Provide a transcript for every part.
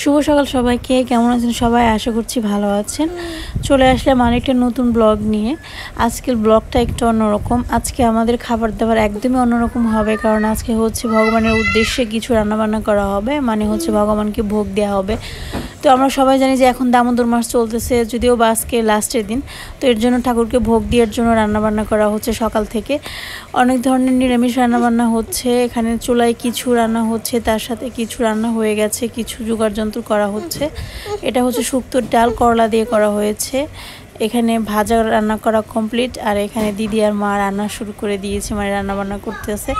শুভ সকাল সবাইকে। কেমন আছেন সবাই? আশা করছি ভালো আছেন। চলে আসলাম আরেকটা নতুন ব্লগ নিয়ে। আজকের ব্লগটা একটু অন্যরকম। আজকে আমাদের খাবার দাবার একদমই অন্যরকম হবে, কারণ আজকে হচ্ছে ভগবানের উদ্দেশ্যে কিছু রান্নাবান্না করা হবে। মানে হচ্ছে ভগবানকে ভোগ দেওয়া হবে। তো আমরা সবাই জানি যে এখন দামোদর মাস চলতেছে, যদিও বা আজকে লাস্টের দিন। তো এর জন্য ঠাকুরকে ভোগ দেওয়ার জন্য রান্নাবান্না করা হচ্ছে সকাল থেকে। অনেক ধরনের নিরামিষ রান্নাবান্না হচ্ছে, এখানে চুলায় কিছু রান্না হচ্ছে, তার সাথে কিছু রান্না হয়ে গেছে, কিছু জোগাড় যন্ত্র করা হচ্ছে। এটা হচ্ছে শুক্তোর ডাল, করলা দিয়ে করা হয়েছে। এখানে ভাজা রান্না করা কমপ্লিট আর এখানে দিদি আর মা রান্না শুরু করে দিয়েছে মানে রান্না বান্না করতেছে।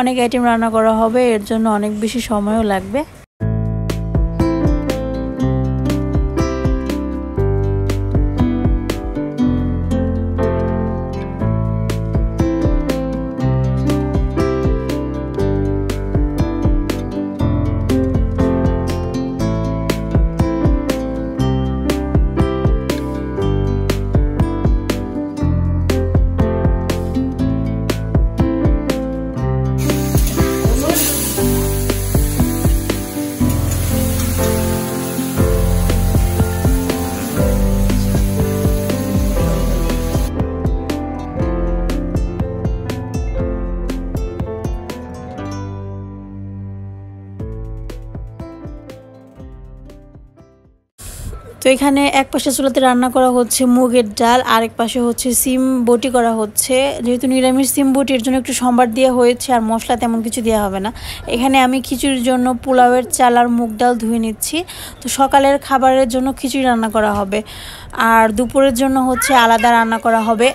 অনেক আইটেম রান্না করা হবে, এর জন্য অনেক বেশি সময়ও লাগবে। এখানে এক পাশে চুলাতে রান্না করা হচ্ছে মুগের ডাল, আরেক পাশে হচ্ছে সিম বটি করা হচ্ছে। যেহেতু নিরামিষ সিম বটি, এর জন্য একটু সম্বার দেওয়া হয়েছে, আর মশলা তেমন কিছু দেওয়া হবে না। এখানে আমি খিচুড়ির জন্য পোলাওয়ের চাল আর মুগ ডাল ধুয়ে নিচ্ছি। তো সকালের খাবারের জন্য খিচুড়ি রান্না করা হবে। আর দুপুরের জন্য হচ্ছে আলাদা রান্না করা হবে।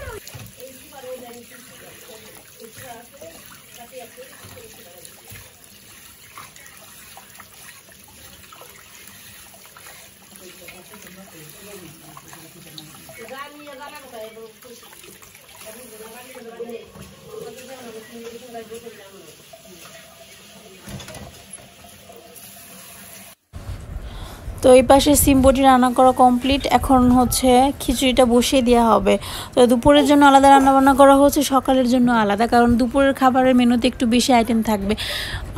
তো এই পাশে সিমবটি রান্না করা কমপ্লিট এখন হচ্ছে খিচুড়িটা বসিয়ে দেওয়া হবে। তো দুপুরের জন্য আলাদা রান্নাবান্না করা হচ্ছে, সকালের জন্য আলাদা, কারণ দুপুরের খাবারের মেনুতে একটু বেশি আইটেম থাকবে।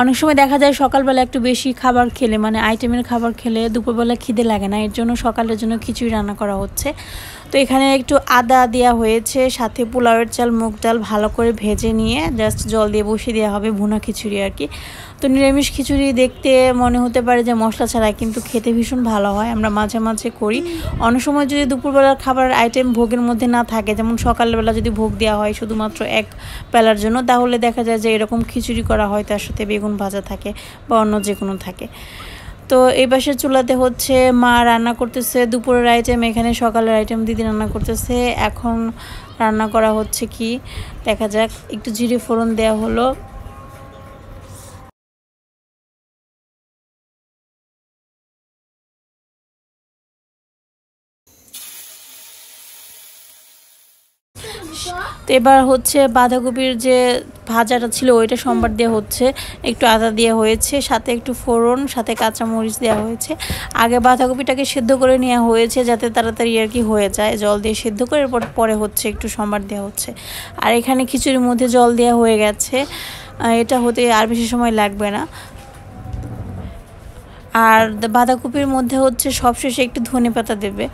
অনেক সময় দেখা যায় সকালবেলা একটু বেশি খাবার খেলে মানে আইটেমের খাবার খেলে দুপুরবেলা খিদে লাগে না, এর জন্য সকালের জন্য খিচুড়ি রান্না করা হচ্ছে। তো এখানে একটু আদা দেওয়া হয়েছে, সাথে পোলাওয়ের চাল, মুগ ডাল ভালো করে ভেজে নিয়ে জাস্ট জল দিয়ে বসিয়ে দেওয়া হবে ভুনা খিচুড়ি আর কি। তো নিরামিষ খিচুড়ি দেখতে মনে হতে পারে যে মশলা ছাড়া, কিন্তু খেতে ভীষণ ভালো হয়, আমরা মাঝে মাঝে করি। অনেক সময় যদি দুপুরবেলার খাবার আইটেম ভোগের মধ্যে না থাকে, যেমন সকালবেলা যদি ভোগ দেওয়া হয় শুধুমাত্র এক বেলার জন্য, তাহলে দেখা যায় যে এরকম খিচুড়ি করা হয়, তার সাথে বেগুন ভাজা থাকে বা অন্য যে কোনো থাকে। তো এই পাশের চুলাতে হচ্ছে মা রান্না করতেছে, দুপুরের আইটেম এখানে সকালের আইটেম দিদি রান্না করতেছে। এখন রান্না করা হচ্ছে কি? দেখা যাক, একটু জিরে ফোড়ন দেওয়া হলো। তো এবার হচ্ছে বাঁধাকপির যে ভাজাটা ছিল ওইটা সম্বার দেওয়া হচ্ছে, একটু আদা দেওয়া হয়েছে, সাথে একটু ফোড়ন, সাথে কাঁচা মরিচ দেওয়া হয়েছে। আগে বাঁধাকপিটাকে সেদ্ধ করে নেওয়া হয়েছে যাতে তাড়াতাড়ি আর কি হয়ে যায়, জল দিয়ে সেদ্ধ করে এরপর পরে হচ্ছে একটু সম্বার দেওয়া হচ্ছে। আর এখানে খিচুড়ির মধ্যে জল দেওয়া হয়ে গেছে। এটা হতে আর বেশি সময় লাগবে না। আর বাঁধাকপির মধ্যে হচ্ছে সবশেষে একটু ধনে পাতা দেবে।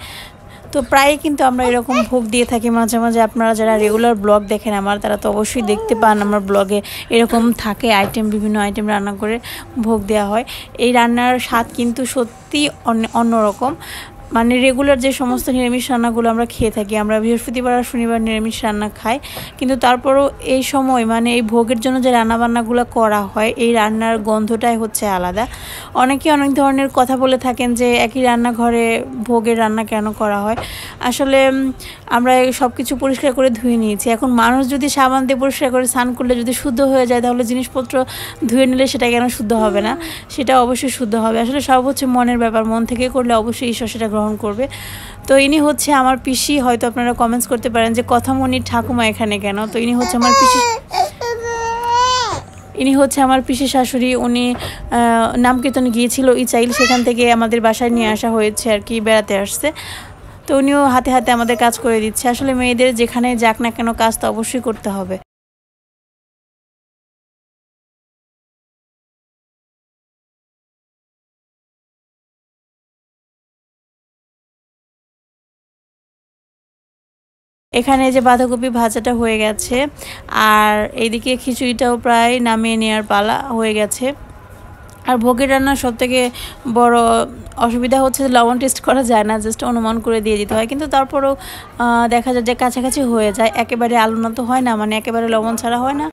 তো প্রায় কিন্তু আমরা এরকম ভোগ দিয়ে থাকি। মাঝে মাঝে আপনারা যারা রেগুলার ব্লগ দেখেন আমার, তারা তো অবশ্যই দেখতে পান আমার ব্লগে এরকম থাকে আইটেম বিভিন্ন আইটেম রান্না করে ভোগ দেওয়া হয়। এই রান্নার স্বাদ কিন্তু সত্যি অন্যরকম। মানে রেগুলার যে সমস্ত নিরামিষ রান্নাগুলো আমরা খেয়ে থাকি, আমরা বৃহস্পতিবার আর শনিবার নিরামিষ রান্না খাই, কিন্তু তারপরও এই সময় মানে এই ভোগের জন্য যে রান্নাবান্নাগুলো করা হয়, এই রান্নার গন্ধটাই হচ্ছে আলাদা। অনেকে অনেক ধরনের কথা বলে থাকেন যে একই রান্নাঘরে ভোগের রান্না কেন করা হয়? আসলে আমরা সব কিছু পরিষ্কার করে ধুয়ে নিয়েছি। এখন মানুষ যদি সাবান দিয়ে পরিষ্কার করে স্নান করলে যদি শুদ্ধ হয়ে যায়, তাহলে জিনিসপত্র ধুয়ে নিলে সেটা কেন শুদ্ধ হবে না? সেটা অবশ্যই শুদ্ধ হবে। আসলে সব হচ্ছে মনের ব্যাপার, মন থেকে করলে অবশ্যই ঈশ্বর সেটা গ্রহণ গ্রহণ করবে। তো ইনি হচ্ছে আমার পিসি, হয়তো আপনারা কমেন্টস করতে পারেন যে কথামণি ঠাকুমা এখানে কেন? তো ইনি হচ্ছে আমার পিসি ইনি হচ্ছে আমার পিসি শাশুড়ি, উনি নাম কীর্তনে গিয়েছিল ইচাইল, সেখান থেকে আমাদের বাসায় নিয়ে আসা হয়েছে আর কি, বেড়াতে আসছে। তো উনিও হাতে হাতে আমাদের কাজ করে দিচ্ছে। আসলে মেয়েদের যেখানে যাক না কেন কাজ তো অবশ্যই করতে হবে। এখানে যে বাঁধাকপি ভাজাটা হয়ে গেছে, আর এইদিকে খিচুড়িটাও প্রায় নামিয়ে নেওয়ার পালা হয়ে গেছে। আর ভোগের রান্নার সব থেকে বড় অসুবিধা হচ্ছে লবণ টেস্ট করা যায় না জাস্ট অনুমান করে দিয়ে দিতে হয়। কিন্তু তারপরেও দেখা যায় যে কাছাকাছি হয়ে যায়, একেবারে আলুনা তো হয় না মানে একেবারে লবণ ছাড়া হয় না।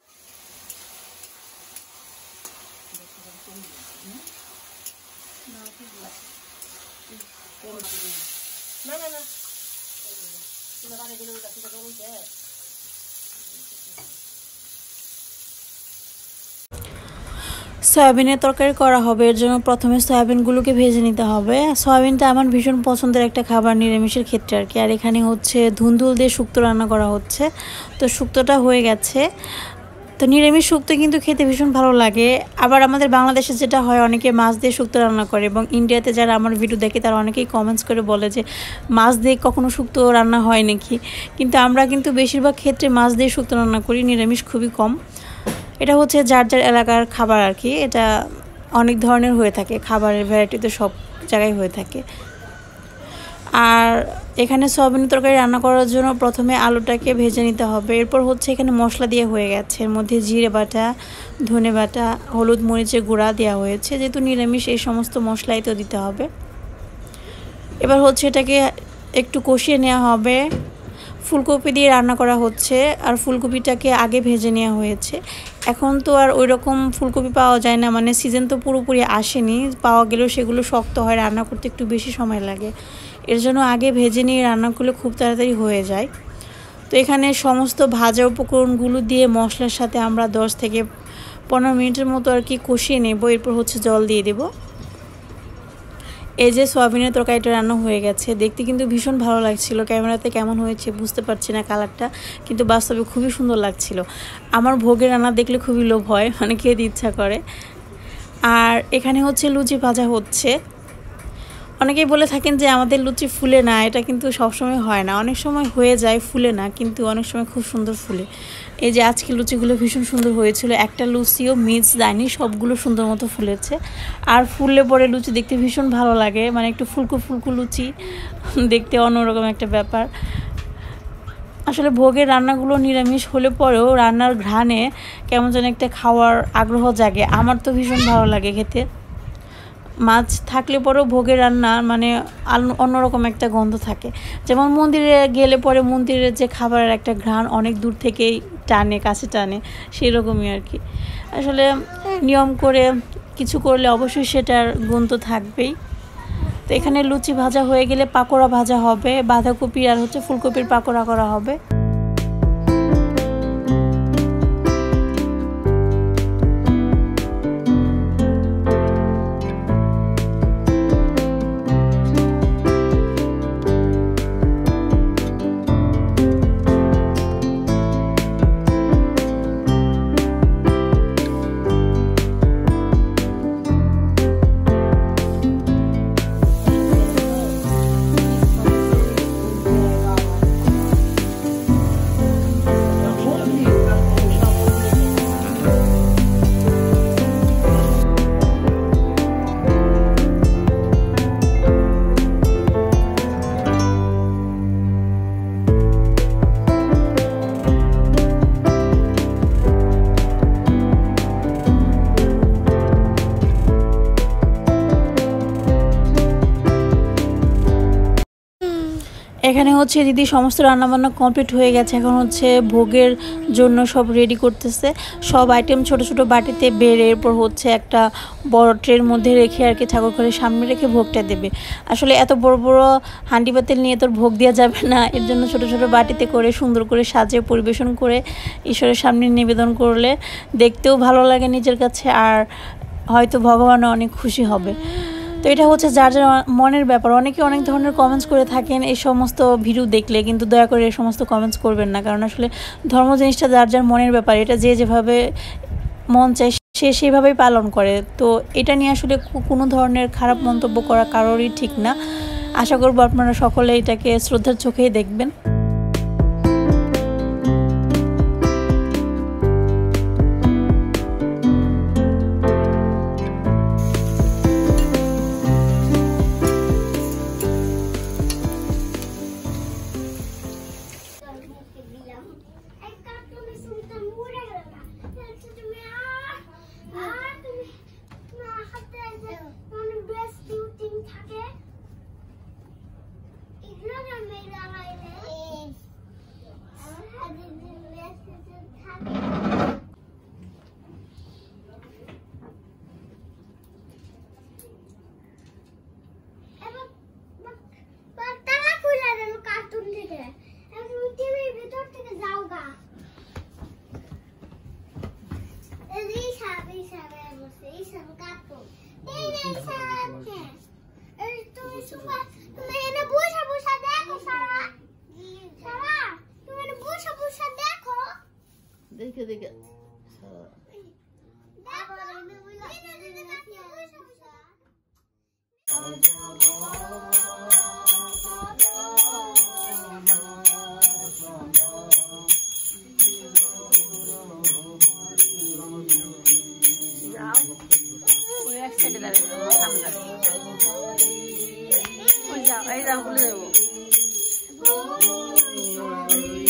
সয়াবিনের তরকারি করা হবে, এর জন্য প্রথমে সয়াবিনগুলোকে ভেজে নিতে হবে। সয়াবিনটা আমার ভীষণ পছন্দের একটা খাবার, নিরামিষের ক্ষেত্রে আর কি। আর এখানে হচ্ছে ধুন্দুল দিয়ে শুক্তো রান্না করা হচ্ছে। তো শুক্তোটা হয়ে গেছে। তো নিরামিষ শুক্তো কিন্তু খেতে ভীষণ ভালো লাগে। আবার আমাদের বাংলাদেশে যেটা হয়, অনেকে মাছ দিয়ে শুক্তো রান্না করে এবং ইন্ডিয়াতে যারা আমার ভিডিও দেখে তারা অনেকেই কমেন্টস করে বলে যে, মাছ দিয়ে কখনো শুক্তো রান্না হয় নাকি? কিন্তু আমরা কিন্তু বেশিরভাগ ক্ষেত্রে মাছ দিয়ে শুক্তো রান্না করি, নিরামিষ খুবই কম। এটা হচ্ছে যার যার এলাকার খাবার আর কি এটা অনেক ধরনের হয়ে থাকে, খাবারের ভ্যারাইটি তো সব জায়গায় হয়ে থাকে। আর এখানে সয়াবিন তরকারি রান্না করার জন্য প্রথমে আলুটাকে ভেজে নিতে হবে। এরপর হচ্ছে এখানে মশলা দিয়ে হয়ে গেছে। এর মধ্যে জিরে বাটা, ধনে বাটা, হলুদ মরিচের গুঁড়া দেওয়া হয়েছে। যেহেতু নিরামিষ, এই সমস্ত মশলাই তো দিতে হবে। এবার হচ্ছে এটাকে একটু কষিয়ে নেওয়া হবে। ফুলকপি দিয়ে রান্না করা হচ্ছে আর ফুলকপিটাকে আগে ভেজে নেওয়া হয়েছে। এখন তো আর ওই রকম ফুলকপি পাওয়া যায় না মানে সিজন তো পুরোপুরি আসেনি। পাওয়া গেলেও সেগুলো শক্ত হয়, রান্না করতে একটু বেশি সময় লাগে। এর জন্য আগে ভেজে নিয়ে রান্না করলে খুব তাড়াতাড়ি হয়ে যায়। তো এখানে সমস্ত ভাজা উপকরণগুলো দিয়ে মশলার সাথে আমরা দশ থেকে পনেরো মিনিটের মতো আর কি কষিয়ে নেব। এরপর হচ্ছে জল দিয়ে দেবো। এই যে সোয়াবিনের তরকারিটা রান্না হয়ে গেছে। দেখতে কিন্তু ভীষণ ভালো লাগছিল। ক্যামেরাতে কেমন হয়েছে বুঝতে পারছি না কালারটা, কিন্তু বাস্তবে খুবই সুন্দর লাগছিল। আমার ভোগের রান্না দেখলে খুবই লোভ হয় মানে খেতে ইচ্ছা করে। আর এখানে হচ্ছে লুচি ভাজা হচ্ছে। অনেকেই বলে থাকেন যে আমাদের লুচি ফুলে না, এটা কিন্তু সবসময় হয় না। অনেক সময় হয়ে যায় ফুলে না, কিন্তু অনেক সময় খুব সুন্দর ফুলে। এই যে আজকে লুচিগুলো ভীষণ সুন্দর হয়েছিল। একটা লুচিও মিক্স দেয়নি সবগুলো সুন্দর মতো ফুলেছে। আর ফুললে পরে লুচি দেখতে ভীষণ ভালো লাগে মানে একটু ফুলকো ফুলকো লুচি, দেখতে অন্যরকম একটা ব্যাপার। আসলে ভোগের রান্নাগুলো নিরামিষ হলে পরেও রান্নার ঘ্রাণে কেমন যেন একটা খাওয়ার আগ্রহ জাগে। আমার তো ভীষণ ভালো লাগে খেতে। মাছ থাকলে পরেও ভোগের রান্না মানে অন্যরকম একটা গন্ধ থাকে। যেমন মন্দিরে গেলে পরে মন্দিরের যে খাবারের একটা ঘ্রাণ অনেক দূর থেকেই টানে, কাছে টানে, সেরকমই আর কি। আসলে নিয়ম করে কিছু করলে অবশ্যই সেটার তো থাকবেই। তো এখানে লুচি ভাজা হয়ে গেলে পাকোড়া ভাজা হবে বাঁধাকপি আর হচ্ছে ফুলকপির পাকোড়া করা হবে। এখানে হচ্ছে দিদি সমস্ত রান্নাবান্না কমপ্লিট হয়ে গেছে। এখন হচ্ছে ভোগের জন্য সব রেডি করতেছে। সব আইটেম ছোট ছোট বাটিতে বেড়ে এরপর হচ্ছে একটা বড় ট্রের মধ্যে রেখে আর কি ঠাকুর ঘরের সামনে রেখে ভোগটা দেবে। আসলে এত বড় বড় হাঁডি পাতিল নিয়ে তোর ভোগ দেওয়া যাবে না। এর জন্য ছোট ছোট বাটিতে করে সুন্দর করে সাজে পরিবেশন করে ঈশ্বরের সামনে নিবেদন করলে দেখতেও ভালো লাগে নিজের কাছে। আর হয়তো ভগবানও অনেক খুশি হবে। তো এটা হচ্ছে যার যার মনের ব্যাপার। অনেকে অনেক ধরনের কমেন্টস করে থাকেন, এই সমস্ত ভিডিও দেখলে, কিন্তু দয়া করে এই সমস্ত কমেন্টস করবেন না। কারণ আসলে ধর্ম জিনিসটা যার যার মনের ব্যাপার, এটা যে যেভাবে মন চায়, সে সেভাবেই পালন করে। তো এটা নিয়ে আসলে কোনো ধরনের খারাপ মন্তব্য করা কারোরই ঠিক না। আশা করব আপনারা সকলে এটাকে শ্রদ্ধার চোখেই দেখবেন। the girl. Oh, yeah, I don't know.